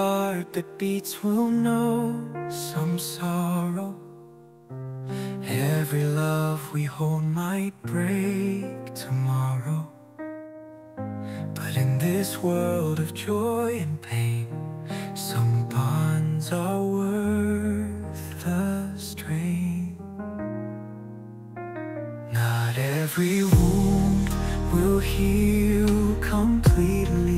heart that beats will know some sorrow. Every love we hold might break tomorrow. But in this world of joy and pain Some bonds are worth the strain. Not every wound will heal completely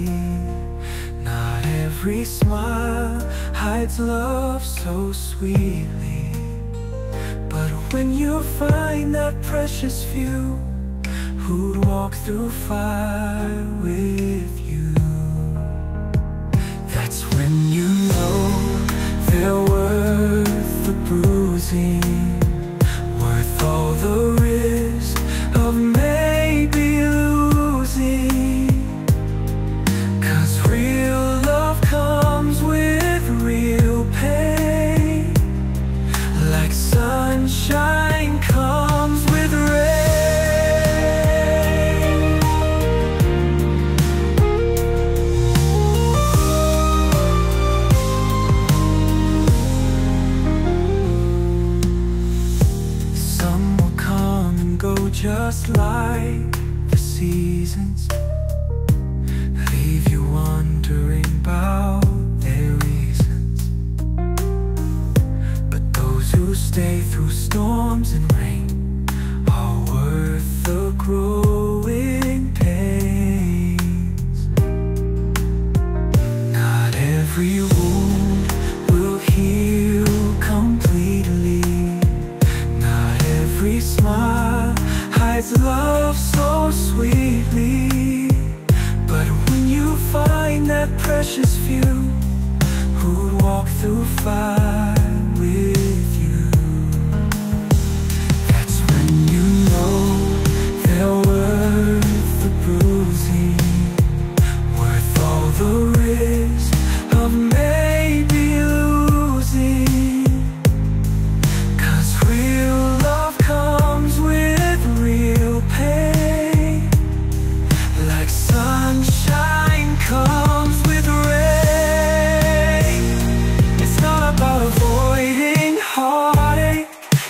every smile hides love so sweetly. But when you find that precious few Who'd walk through fire with you just like the seasons Leave you wondering about their reasons. But those who stay through storms and rain Are worth the growing pains. Not every precious few Who'd walk through fire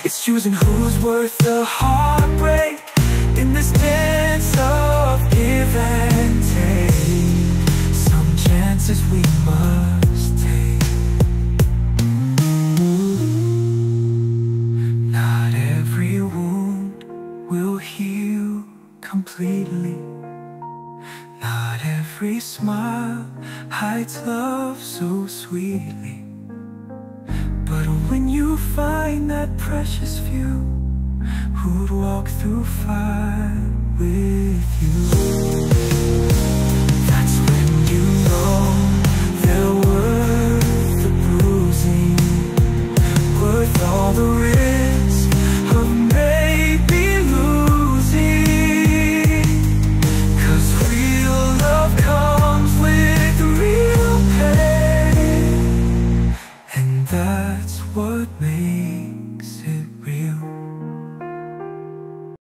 It's choosing who's worth the heartbreak In this dance of give and take. Some chances we must take. Not every wound will heal completely. Not every smile hides love so sweetly when you find that precious few Who'd walk through fire